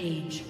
Rampage.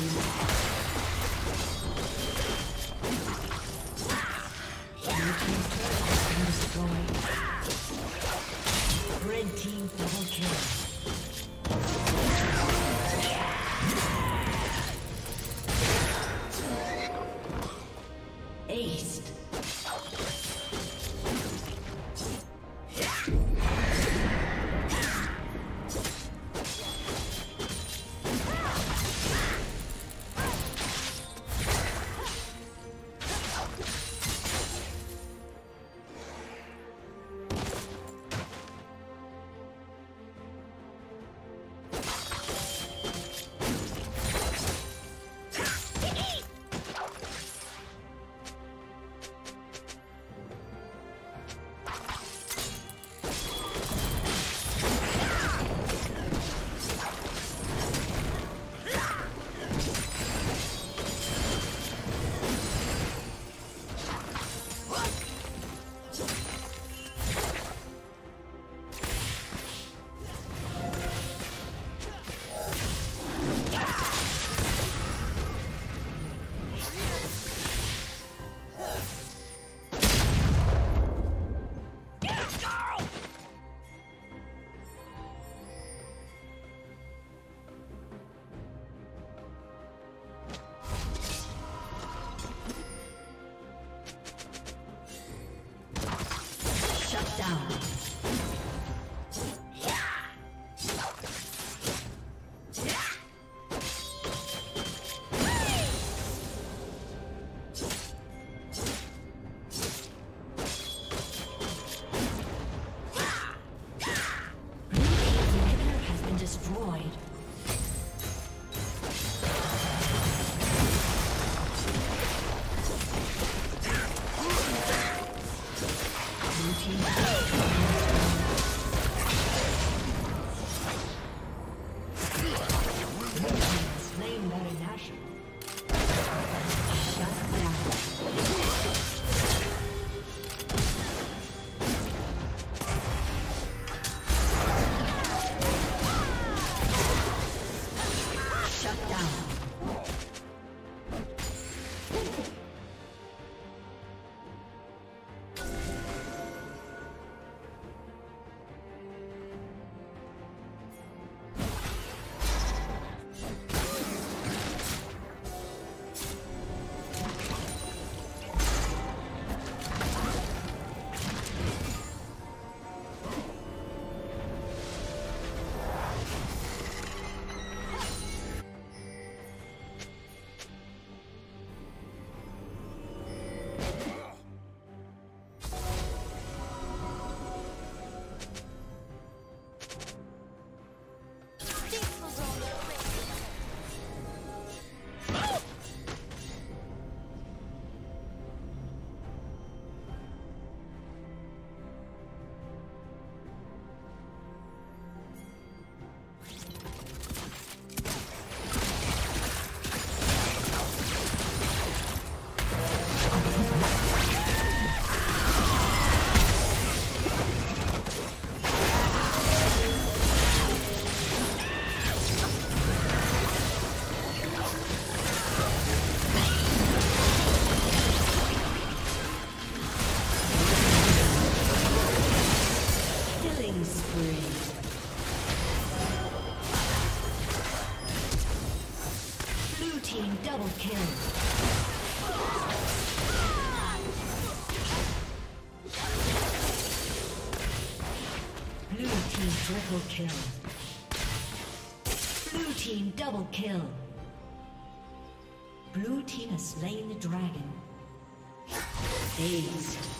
Team. Kill. Blue team double kill. Blue team has slain the dragon. Aced.